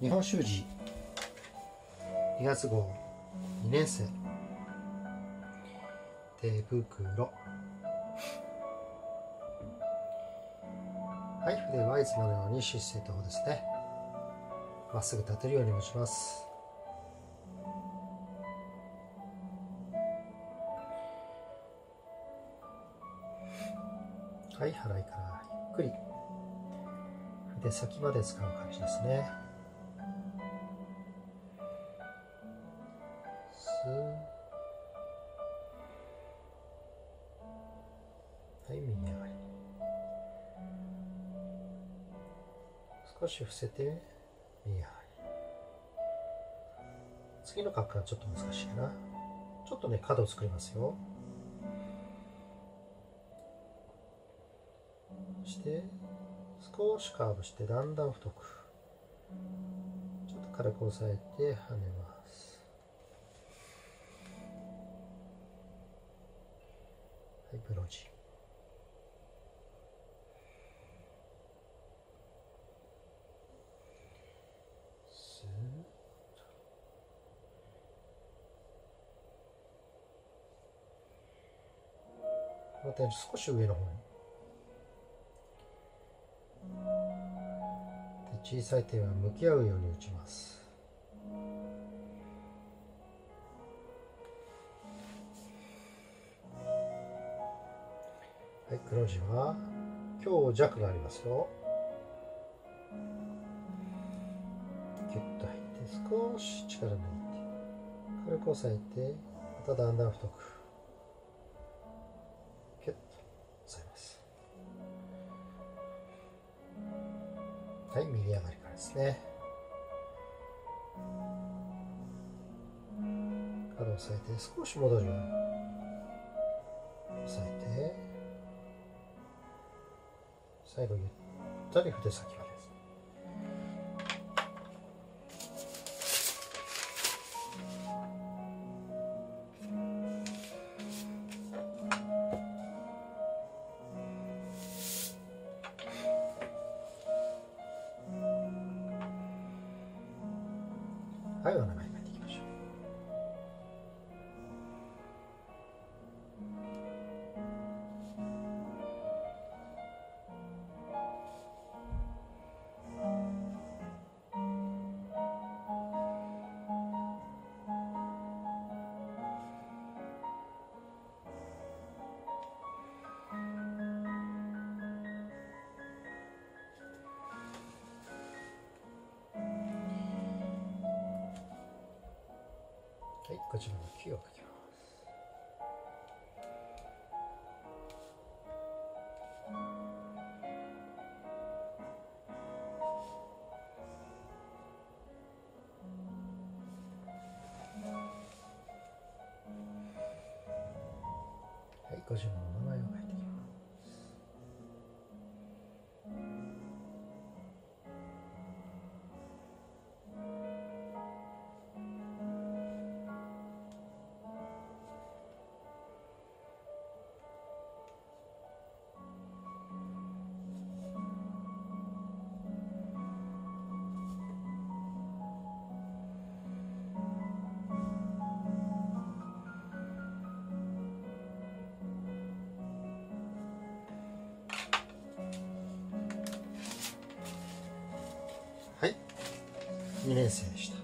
日本習字2月号。2年生。手袋はい。筆はいつものように姿勢とですね。まっすぐ立てるように持ちます。はい。払いからゆっくり。筆先まで使う感じですね。少し伏せて右上がり。次の角はちょっと難しいな。ちょっとね角を作りますよ。そして少しカーブしてだんだん太く。ちょっと軽く押さえて跳ねますはいブロジスーッとまた少し上の方に。小さい手は向き合うように打ちます。はい黒字は強弱がありますよ。キュッと入って少し力抜いて軽く押さえてまただんだん太く。はい、右上がりからですね。角を押さえて少し戻るように押さえて最後ゆったり筆先をはい、お名前。はい、こちらの9を書きます。はい、こちらの名前を Minas Extra.